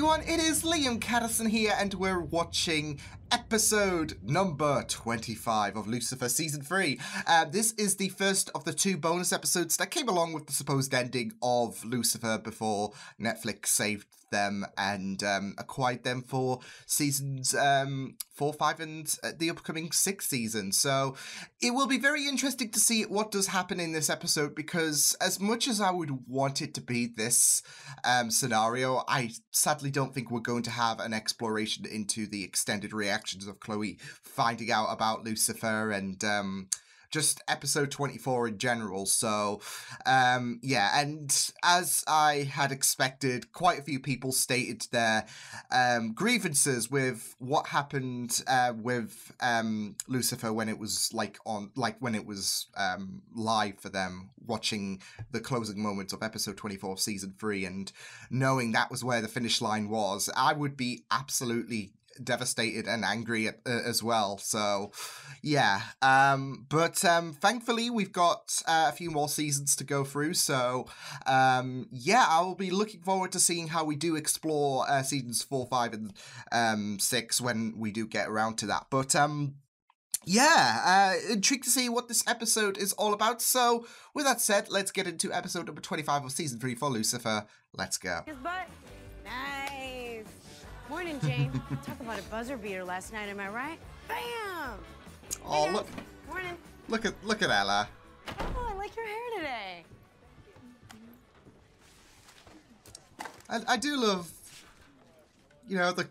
everyone, it is Liam Catterson here, and we're watching episode number 25 of Lucifer Season 3. Uh, this is the first of the two bonus episodes that came along with the supposed ending of Lucifer before Netflix saved them and um, acquired them for seasons um, 4, 5, and uh, the upcoming 6 season. So it will be very interesting to see what does happen in this episode because, as much as I would want it to be this um, scenario, I sadly don't think we're going to have an exploration into the extended reactions of Chloe finding out about Lucifer and um, just episode 24 in general. So, um, yeah, and as I had expected, quite a few people stated their um, grievances with what happened uh, with um, Lucifer when it was like on, like when it was um, live for them, watching the closing moments of episode 24 of season three, and knowing that was where the finish line was. I would be absolutely devastated and angry at, uh, as well. So, yeah. Um, but um, thankfully, we've got uh, a few more seasons to go through. So, um, yeah, I will be looking forward to seeing how we do explore uh, seasons four, five, and um, six when we do get around to that. But um, yeah, uh, intrigued to see what this episode is all about. So, with that said, let's get into episode number 25 of season 3 for Lucifer. Let's go. Nice. Morning, Jane. Talk about a buzzer beater last night, am I right? Bam! Oh, Hey, look. Morning. look at look at Ella. Oh, I like your hair today. I, I do love, you know, the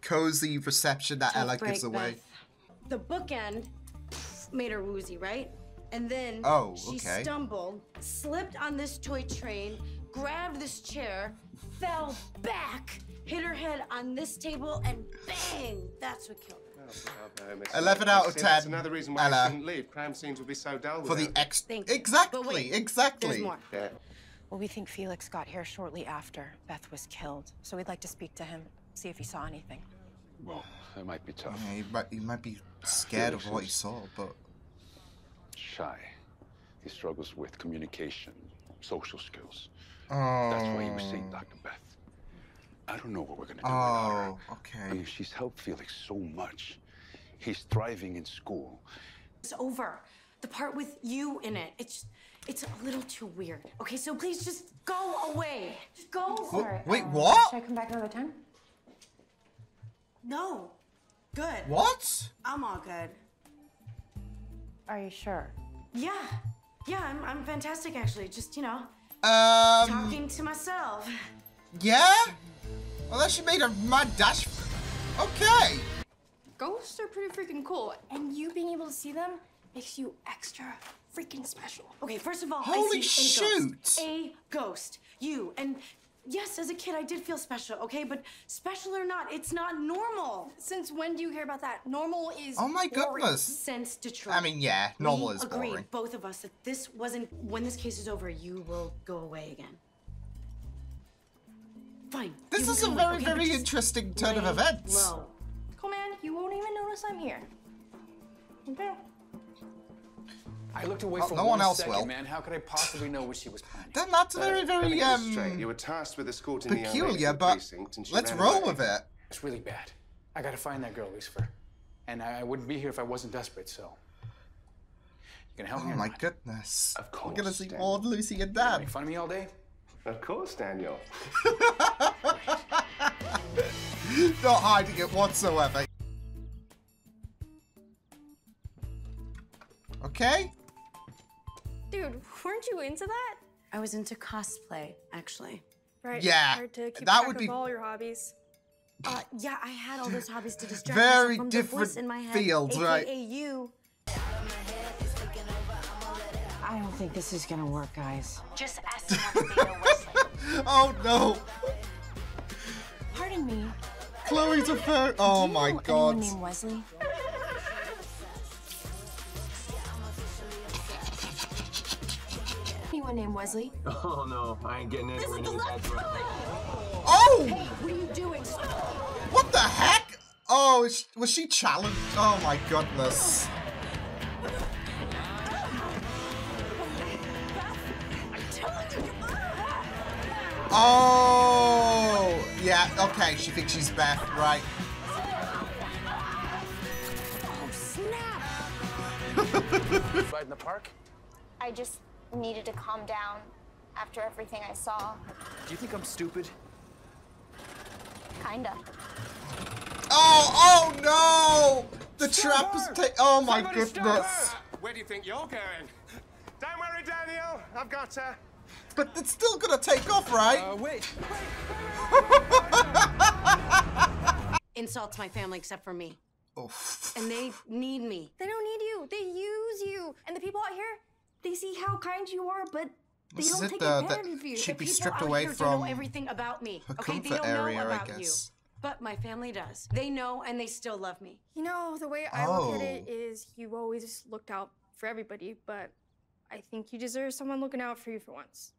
cozy reception that Tough Ella break, gives away. Beth. The bookend made her woozy, right? And then Oh, she stumbled, slipped on this toy train, grabbed this chair, fell back, hit her head on this table, and bang! That's what killed her. 11 out of See, That's 10, another reason why Ella. I shouldn't leave. Crime scenes would be so dull For the without- ex. Thank you. Exactly, But wait, exactly. Yeah. Well, we think Felix got here shortly after Beth was killed, so we'd like to speak to him, see if he saw anything. Well, that might be tough. Yeah, he, might, he might be scared of what he saw, but. Shy. He struggles with communication, social skills. Oh. That's why he was seeing Dr. Beth. I don't know what we're gonna do without her. Oh, But okay. if she's helped Felix so much, he's thriving in school. It's over. The part with you in it. It's it's a little too weird. Okay, so please just go away. Just go. Wh- wait, uh, what? Should I come back another time? No. Good. What? I'm all good. Are you sure? Yeah. Yeah, I'm, I'm fantastic actually. Just, you know, Um. talking to myself. Yeah? Unless you made a mad dash. Okay. Ghosts are pretty freaking cool, and you being able to see them makes you extra freaking special. Okay, first of all, Holy I see a shoot. ghost. A ghost. You. And yes, as a kid, I did feel special, okay? But special or not, it's not normal. Since when do you hear about that? Normal is Oh my goodness. Since Detroit. I mean, yeah, normal we is agreed, boring. both of us, that this wasn't. When this case is over, you will go away again. Fine. This you is a come very, away, okay? Very just interesting turn of events. Low. Cool, man. You won't even notice I'm here. Okay. I looked away Oh, for no one one else second, will. man. How could I possibly know what she was planning? Then that's very, very me get this um straight. You were tasked with escorting the young lady to peculiar, the but precinct, and she let's roll away. with it. It's really bad. I gotta find that girl, Lucifer. And I, I wouldn't be here if I wasn't desperate, so. You gonna help Oh me or my not? goodness. Of course. We're gonna see Dan. more of Lucy and Dan. Make fun of me all day? Of course, Daniel. Not hiding it whatsoever. Okay? Dude, weren't you into that? I was into cosplay, actually. Right. Yeah, Hard to keep that track would of be- all your hobbies. Uh, yeah, I had all those hobbies to distract Very myself from the voice different in my head, fields, AKA right. you. I don't think this is gonna work, guys. Just ask to have a Vito Wesley. Oh no! Pardon me. Chloe's a fur. Oh do you my know god. Anyone named Wesley? Anyone named Wesley? Oh no, I ain't getting anywhere near that drug. Oh! What are you doing? What the heck? Oh, was she challenged? Oh my goodness. Oh, yeah. Okay, she thinks she's Beth, right? Oh, snap! Right in the park? I just needed to calm down after everything I saw. Do you think I'm stupid? Kinda. Oh, oh no! The trap is ta- Oh my Somebody goodness. Where do you think you're going? Don't worry, Daniel. I've got her. But it's still gonna take off, right? Uh, wait. Insults my family except for me. Oof. And they need me. They don't need you. They use you. And the people out here, they see how kind you are, but they This don't it, take though, advantage that of you. she'd The be people stripped out away here don't from know everything about me. her okay, they comfort don't area, know I about you. guess. But my family does. They know and they still love me. You know, the way I look at it Oh. you always looked out for everybody, but I think you deserve someone looking out for you for once.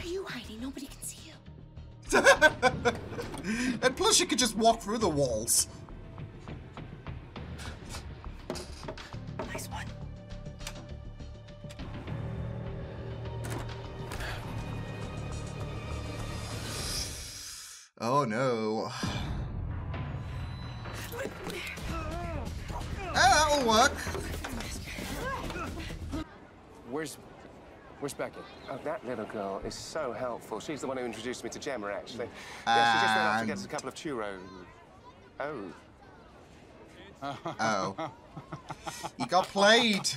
Why are you hiding? Nobody can see you. and plus, you could just walk through the walls. Nice one. Oh no. Ah, that'll work. Where's, where's Beckett? Oh, that little girl is so helpful. She's the one who introduced me to Gemma, actually. Yeah, she just went off to get us a couple of churros. Oh. Oh. You got played.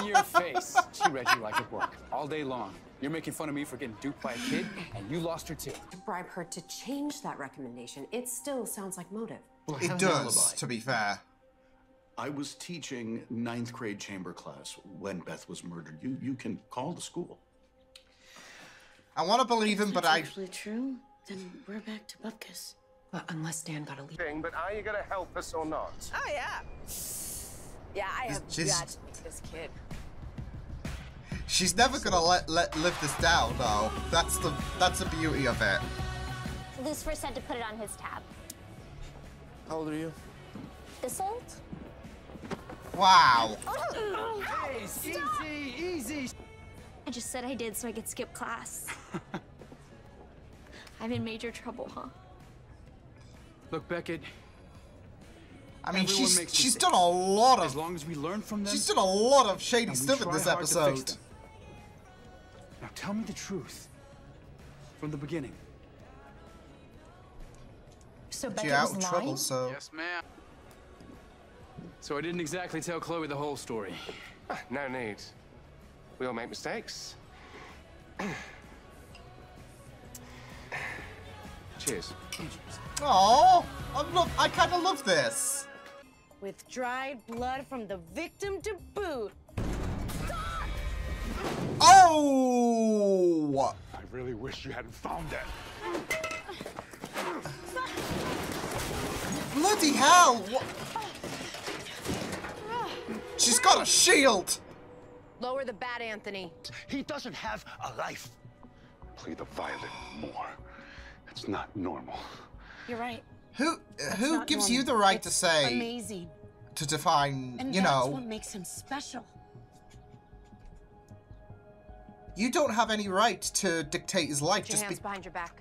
In your face. She read you like a book all day long. You're making fun of me for getting duped by a kid, and you lost her too. To bribe her to change that recommendation, it still sounds like motive. Well, It does, to be fair. I was teaching ninth grade chamber class when Beth was murdered. You you can call the school. I want to believe him, but I. actually true. Then we're back to Bupkis. But unless Dan got a lead. Thing, but are you going to help us or not? Oh, yeah. Yeah, I have She's- got this kid. She's never gonna let let live this down, though. That's the that's the beauty of it. Lucifer said to put it on his tab. How old are you? This old? Wow. Easy, easy. I just said I did so I could skip class. I'm in major trouble, huh? Look, Beckett, I mean, Everyone she's she's mistakes. done a lot of. as of long as we learn from them, she's done a lot of shady stuff in this hard to fix episode. Now tell me the truth. From the beginning. So She out of trouble, so Yes, ma'am. So I didn't exactly tell Chloe the whole story. Ah, No need. We all make mistakes. Cheers. oh, I love I kind of love this. With dried blood from the victim to boot. Oh, I really wish you hadn't found that. bloody hell! What? She's got a shield. Lower the bat, Anthony. He doesn't have a life. Play the violin more. It's not normal. You're right. Who who not gives you the right to say Amazing. to define? And you that's know, what makes him special. you don't have any right to dictate his life Put your just hands be- behind your back.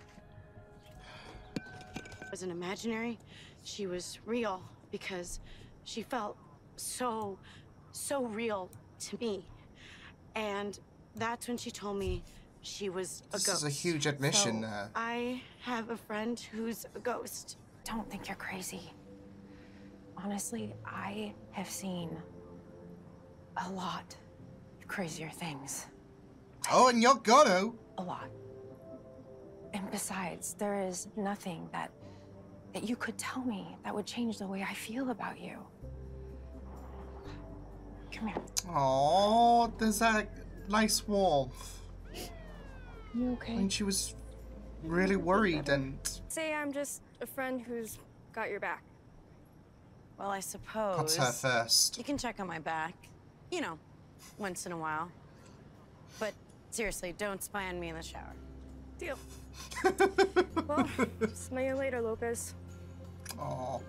It wasn't imaginary. She was real because she felt so, so real to me. And that's when she told me she was a This ghost. is a huge admission So there. I have a friend who's a ghost. Don't think you're crazy. Honestly, I have seen a lot crazier things. Oh, and you're gonna. A lot. And besides, there is nothing that that you could tell me that would change the way I feel about you. Come here. Oh, there's that nice warmth. You okay? When she was really worried and Say I'm just a friend who's got your back. Well, I suppose. puts her first. You can check on my back. You know, once in a while. But seriously, don't spy on me in the shower. Deal. well, smell you later, Lopez. Oh,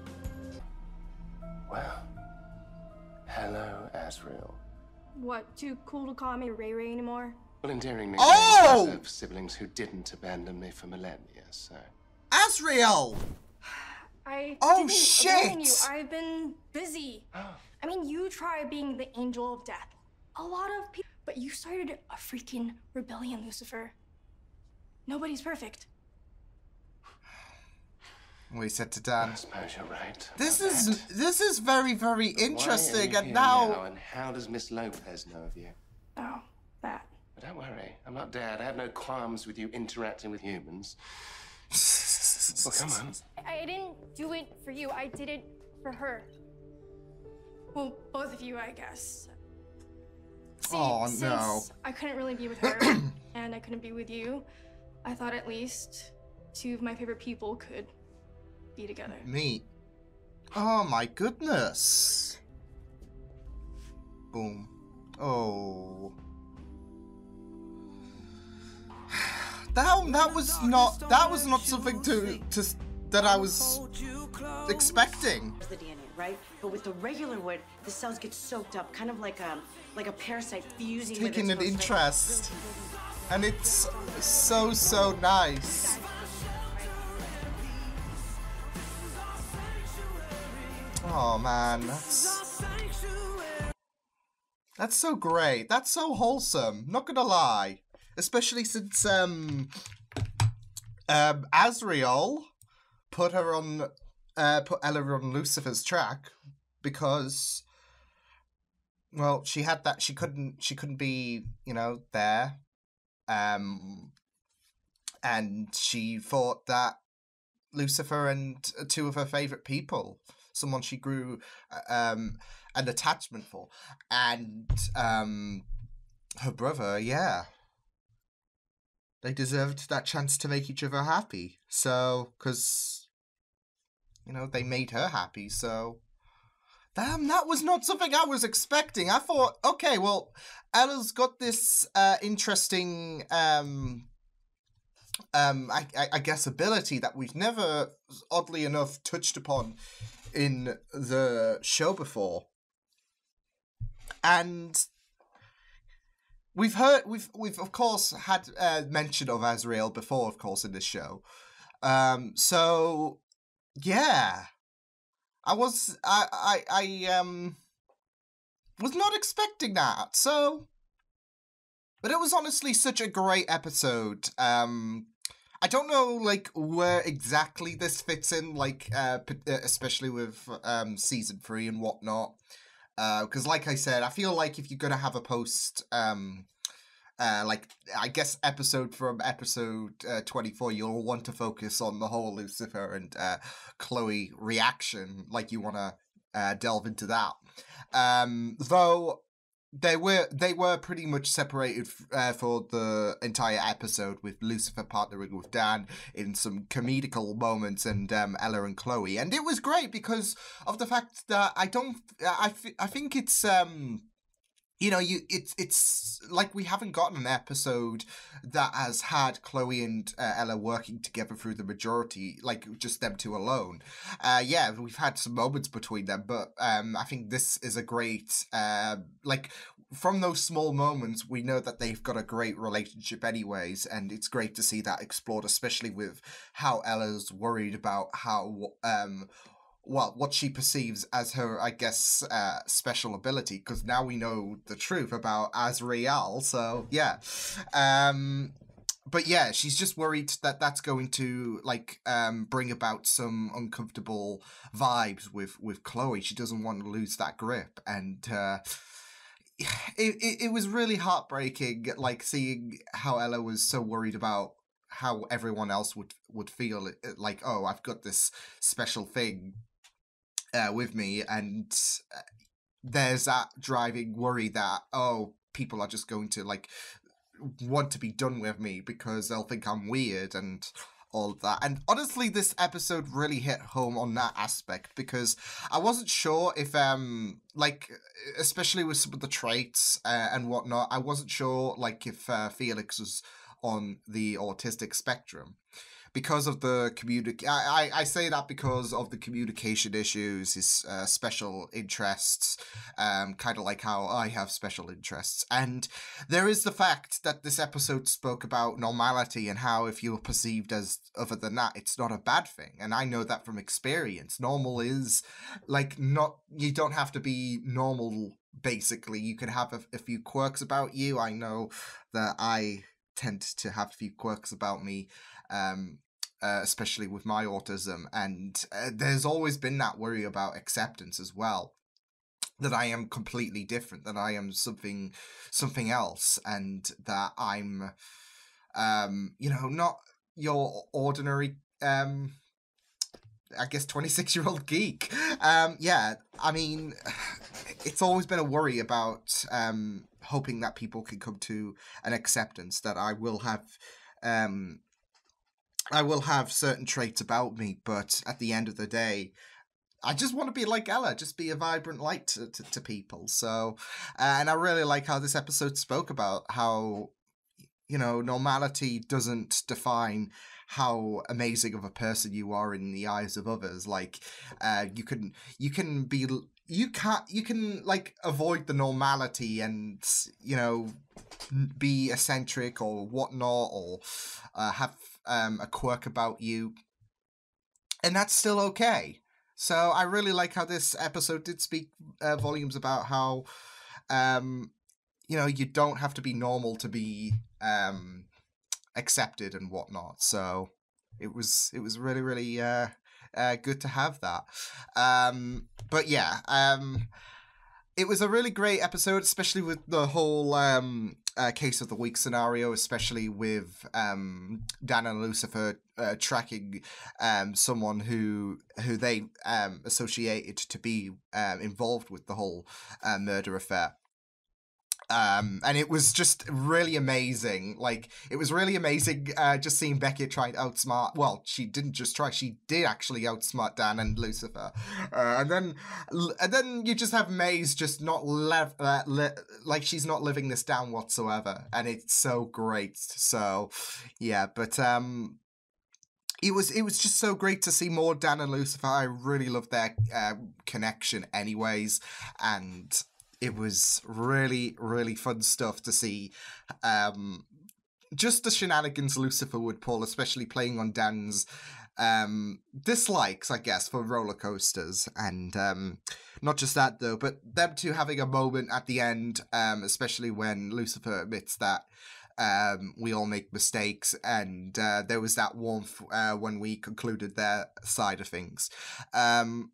Well, hello, Azrael. What, too cool to call me Ray Ray anymore? Well, endearingly, Oh! named for siblings who didn't abandon me for millennia, so. Azrael! I Oh, didn't abandon you. I've been busy. I mean, you try being the angel of death. A lot of people, but you started a freaking rebellion, Lucifer. Nobody's perfect. What he said to Dan. I suppose you're right. This is this is very very But why are interesting, you and here now And how does Miss Lopez know of you? Oh, that. But don't worry, I'm not dead. I have no qualms with you interacting with humans. well, come on. I I didn't do it for you. I did it for her. Well, both of you, I guess. See, Oh, since no. I couldn't really be with her, and I couldn't be with you. I thought at least two of my favorite people could be together. me. Oh my goodness. Boom. Oh. That that was not that was not something to to that I was expecting. The DNA, right? But with the regular wood, the cells get soaked up, kind of like a like a parasite fusing. Taking an interest. And it's so so nice. Oh man, that's That's so great. That's so wholesome. Not gonna lie. Especially since um um Azrael put her on uh put Ella on Lucifer's track because well, she had that she couldn't she couldn't be, you know, there. Um and she thought that Lucifer and two of her favorite people, someone she grew uh, um an attachment for, and um her brother, yeah, they deserved that chance to make each other happy. So, because you know they made her happy, so. Damn, that was not something I was expecting. I thought, okay, well, Ella's got this uh, interesting um, um, I, I, I guess ability that we've never, oddly enough, touched upon in the show before, and we've heard we've we've of course had uh, mention of Azrael before, of course, in this show. Um, so yeah, I was I I I um was not expecting that. So but it was honestly such a great episode. Um, I don't know like where exactly this fits in, like uh, uh, especially with um season three and whatnot. Because, like I said, I feel like if you're gonna have a post, um, uh, like I guess episode from episode uh, twenty four, you'll want to focus on the whole Lucifer and uh, Chloe reaction, like you want to uh, delve into that. Um, though they were they were pretty much separated uh, for the entire episode with Lucifer partnering with Dan in some comedical moments and um, Ella and Chloe. And it was great because of the fact that I don't I I think it's um you know you it's it's like we haven't gotten an episode that has had chloe and uh, ella working together through the majority like just them two alone. Uh yeah we've had some moments between them but um i think this is a great uh like from those small moments we know that they've got a great relationship anyways and it's great to see that explored especially with how ella's worried about how um well, what she perceives as her, I guess, uh, special ability, because now we know the truth about Azrael. So yeah, um, but yeah, she's just worried that that's going to like um bring about some uncomfortable vibes with with Chloe. She doesn't want to lose that grip, and uh, it, it it was really heartbreaking, like seeing how Ella was so worried about how everyone else would would feel like oh i've got this special thing uh, with me and uh, there's that driving worry that oh people are just going to like want to be done with me because they'll think i'm weird and all that and honestly this episode really hit home on that aspect because i wasn't sure if um like especially with some of the traits uh, and whatnot i wasn't sure like if uh, felix was on the autistic spectrum because of the communic. I, I I say that because of the communication issues, his uh, special interests, um, kind of like how I have special interests, and there is the fact that this episode spoke about normality and how if you're perceived as other than that, it's not a bad thing, and I know that from experience. Normal is like not you don't have to be normal basically you can have a, a, few quirks about you i know that i tend to have a few quirks about me um, uh, especially with my autism and uh, there's always been that worry about acceptance as well that i am completely different that i am something something else and that i'm um you know not your ordinary um I guess 26 year old geek. Um, yeah, I mean, it's always been a worry about um, hoping that people can come to an acceptance that I will have. Um, I will have certain traits about me, but at the end of the day, I just want to be like Ella, just be a vibrant light to, to, to people. So, and I really like how this episode spoke about how, you know, normality doesn't define how amazing of a person you are in the eyes of others. Like, uh, you can you can be you can't you can like avoid the normality and you know be eccentric or whatnot or uh, have um, a quirk about you, and that's still okay. So I really like how this episode did speak uh, volumes about how, um, you know, you don't have to be normal to be um, accepted and whatnot. So it was it was really really uh, uh, good to have that. Um, but yeah, um, it was a really great episode, especially with the whole um, uh, case of the week scenario, especially with um, Dan and Lucifer uh, tracking um, someone who who they um, associated to be um, involved with the whole uh, murder affair um and it was just really amazing like it was really amazing uh just seeing beckett trying to outsmart well she didn't just try she did actually outsmart dan and lucifer uh, and then and then you just have maze just not lev- uh, le- like she's not living this down whatsoever and it's so great so yeah but um it was it was just so great to see more Dan and Lucifer. I really love their uh, connection, anyways, and it was really really fun stuff to see. Um just the shenanigans lucifer would pull especially playing on dan's um dislikes i guess for roller coasters. And um not just that though but them two having a moment at the end um especially when lucifer admits that um, we all make mistakes, and uh, there was that warmth uh, when we concluded their side of things. Um,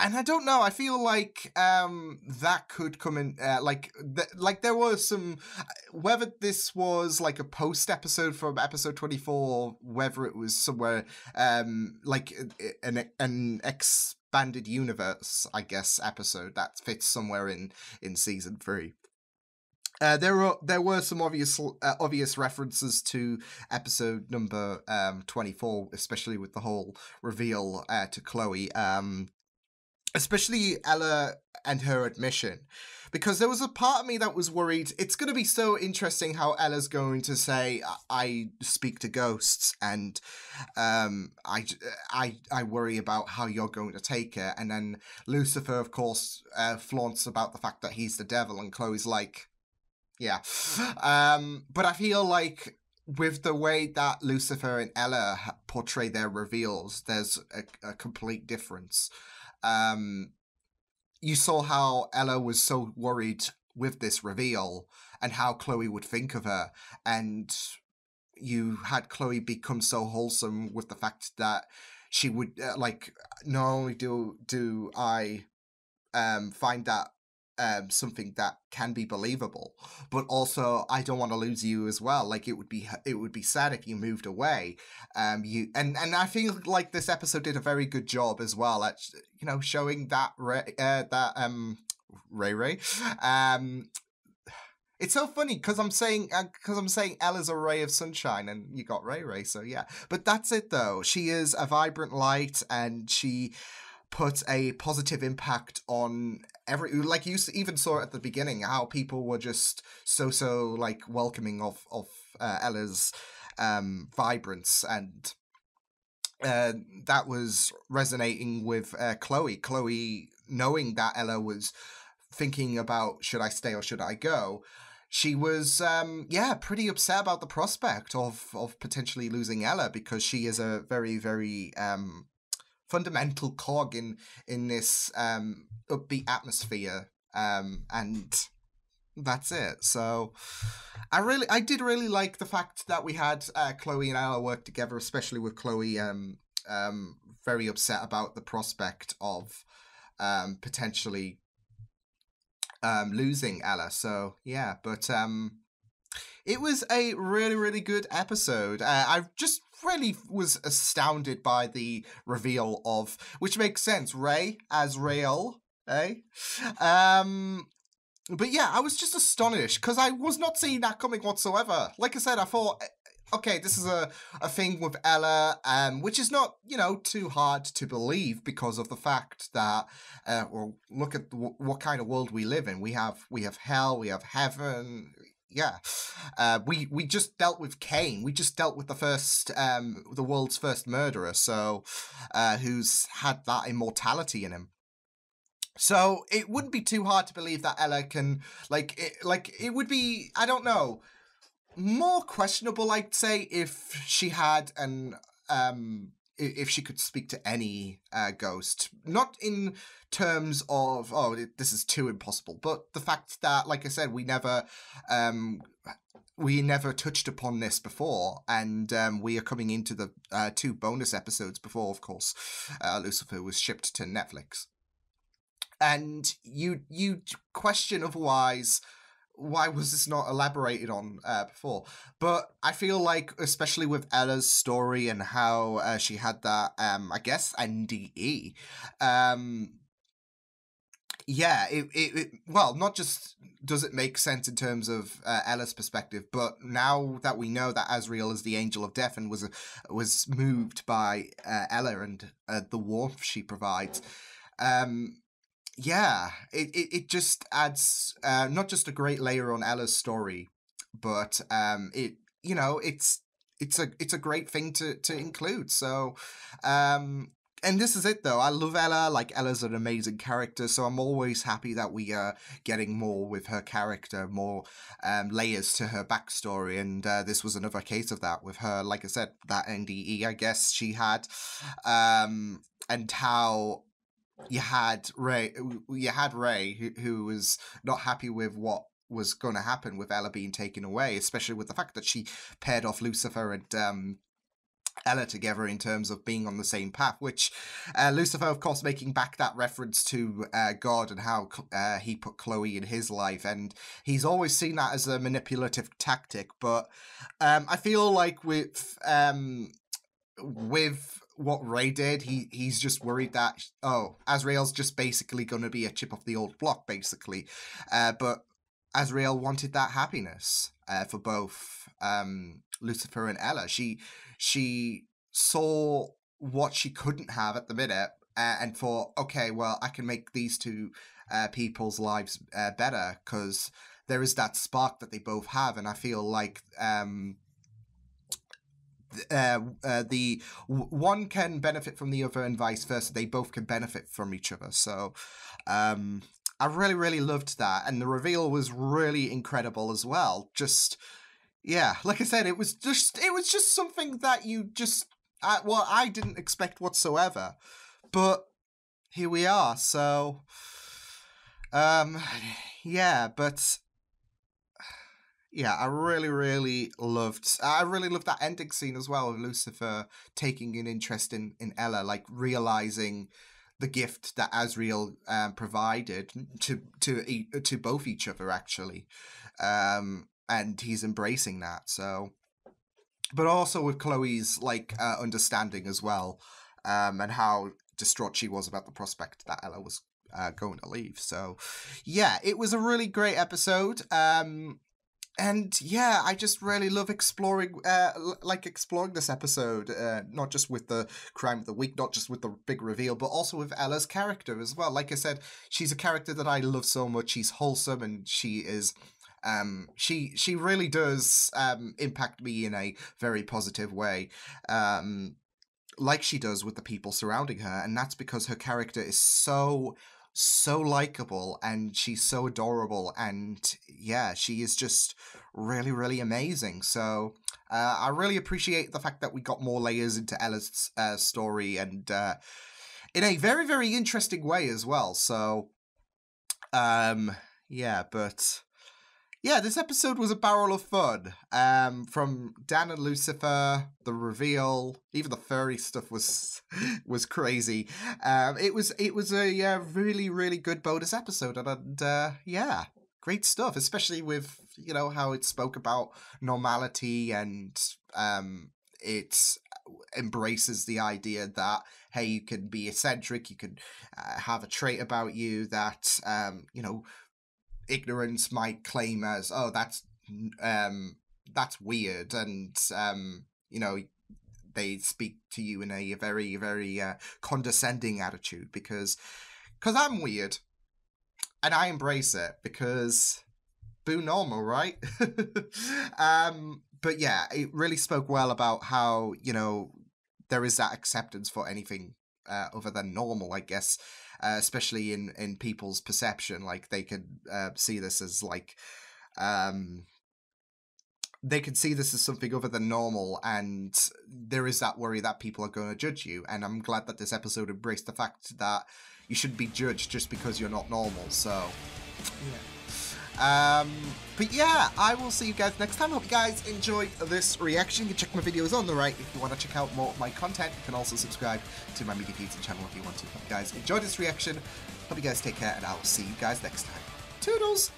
and I don't know. I feel like um, that could come in. Uh, like, th- like there was some. Uh, whether this was like a post episode from episode twenty four, whether it was somewhere um, like an an expanded universe, I guess, episode that fits somewhere in in season three. Uh, there were there were some obvious uh, obvious references to episode number um, twenty four, especially with the whole reveal uh, to Chloe. Um, especially Ella and her admission. Because there was a part of me that was worried. It's going to be so interesting how Ella's going to say, "I speak to ghosts," and um, I, I, I worry about how you're going to take it. And then Lucifer, of course, uh, flaunts about the fact that he's the devil, and Chloe's like, "Yeah." Um, but I feel like with the way that Lucifer and Ella portray their reveals, there's a, a complete difference um, you saw how Ella was so worried with this reveal and how Chloe would think of her. And you had Chloe become so wholesome with the fact that she would uh, like not only do do I um find that um something that can be believable but also i don't want to lose you as well like it would be it would be sad if you moved away um you and and i feel like this episode did a very good job as well at you know showing that uh, that um ray ray um it's so funny because I'm saying because uh, I'm saying Ella's a ray of sunshine, and you got Ray Ray, so yeah. But that's it though. She is a vibrant light, and she put a positive impact on every like you even saw at the beginning how people were just so so like welcoming of of uh, Ella's um, vibrance and uh, that was resonating with uh, Chloe. Chloe, knowing that Ella was thinking about should I stay or should I go, she was um, yeah pretty upset about the prospect of of potentially losing Ella because she is a very very um, fundamental cog in in this um, upbeat atmosphere um, and that's it. So I really, I did really like the fact that we had uh, Chloe and Ella work together, especially with Chloe um, um, very upset about the prospect of um, potentially um, losing Ella. So yeah, but um, it was a really, really good episode. Uh, I just really was astounded by the reveal of, which makes sense, Ray Azrael. Eh? Um, but yeah, I was just astonished because I was not seeing that coming whatsoever. Like I said, I thought, eh, okay, this is a, a thing with Ella, um, which is not, you know, too hard to believe because of the fact that, uh, well, look at w- what kind of world we live in. We have we have hell, we have heaven. Yeah, uh, we we just dealt with Cain. We just dealt with the first, um, the world's first murderer. So, uh, who's had that immortality in him. So it wouldn't be too hard to believe that Ella can like it, like it would be I don't know more questionable I'd say if she had an um if she could speak to any uh, ghost not in terms of oh this is too impossible but the fact that like I said we never um we never touched upon this before, and um, we are coming into the uh, two bonus episodes before, of course, uh, Lucifer was shipped to Netflix. And you you question otherwise why was this not elaborated on uh, before? But I feel like, especially with Ella's story and how uh, she had that, um, I guess NDE, um, yeah, it, it, it, well, not just does it make sense in terms of uh, Ella's perspective, but now that we know that Azrael is the angel of death and was was moved by uh, Ella and uh, the warmth she provides, um, yeah, it, it, it just adds uh, not just a great layer on Ella's story, but um, it you know it's it's a it's a great thing to to include. So, um, and this is it though. I love Ella. Like Ella's an amazing character, so I'm always happy that we are getting more with her character, more um, layers to her backstory. And uh, this was another case of that with her. Like I said, that NDE, I guess she had, um, and how you had Ray, you had Ray, who, who was not happy with what was going to happen with Ella being taken away, especially with the fact that she paired off Lucifer and um, Ella together in terms of being on the same path, which uh, Lucifer, of course, making back that reference to uh, God and how uh, he put Chloe in his life. And he's always seen that as a manipulative tactic. But um, I feel like with. Um, with what Ray did, he he's just worried that oh, Azrael's just basically going to be a chip off the old block, basically. Uh, but Azrael wanted that happiness uh, for both um, Lucifer and Ella. She she saw what she couldn't have at the minute uh, and thought, okay, well, I can make these two uh, people's lives uh, better because there is that spark that they both have, and I feel like um, uh, uh, the one can benefit from the other and vice versa. They both can benefit from each other. So um, I really, really loved that, and the reveal was really incredible as well. Just yeah, like I said, it was just it was just something that you just uh, well, I didn't expect whatsoever, but here we are. So um, yeah, but yeah, I really, really loved. I really loved that ending scene as well of Lucifer taking an interest in in Ella, like realizing the gift that Azrael um, provided to to to both each other actually, um, and he's embracing that. So, but also with Chloe's like uh, understanding as well, um, and how distraught she was about the prospect that Ella was uh, going to leave. So, yeah, it was a really great episode. Um, and yeah, I just really love exploring, uh, like exploring this episode, uh, not just with the crime of the week, not just with the big reveal, but also with Ella's character as well. Like I said, she's a character that I love so much. She's wholesome and she is Um, she she really does um, impact me in a very positive way. Um, like she does with the people surrounding her, and that's because her character is so so likable and she's so adorable and yeah she is just really really amazing. So uh, i really appreciate the fact that we got more layers into ella's uh, story and uh, in a very very interesting way as well. So um yeah but yeah, this episode was a barrel of fun. Um, from Dan and Lucifer, the reveal, even the furry stuff was was crazy. Um, it was it was a uh, really really good bonus episode, and, and uh, yeah, great stuff. Especially with you know how it spoke about normality and um, it embraces the idea that hey, you can be eccentric, you can uh, have a trait about you that um, you know ignorance might claim as oh that's um that's weird and um you know they speak to you in a very very uh, condescending attitude because because i'm weird and i embrace it because boo normal right? Um but yeah it really spoke well about how you know there is that acceptance for anything uh, other than normal i guess uh, especially in in people's perception. Like they could uh, see this as like um, they could see this as something other than normal, and there is that worry that people are going to judge you. And I'm glad that this episode embraced the fact that you shouldn't be judged just because you're not normal. So, yeah. Um, but yeah, I will see you guys next time. Hope you guys enjoyed this reaction. You can check my videos on the right if you want to check out more of my content. You can also subscribe to my Media Pizza channel if you want to. Hope you guys enjoyed this reaction. Hope you guys take care, and I will see you guys next time. Toodles!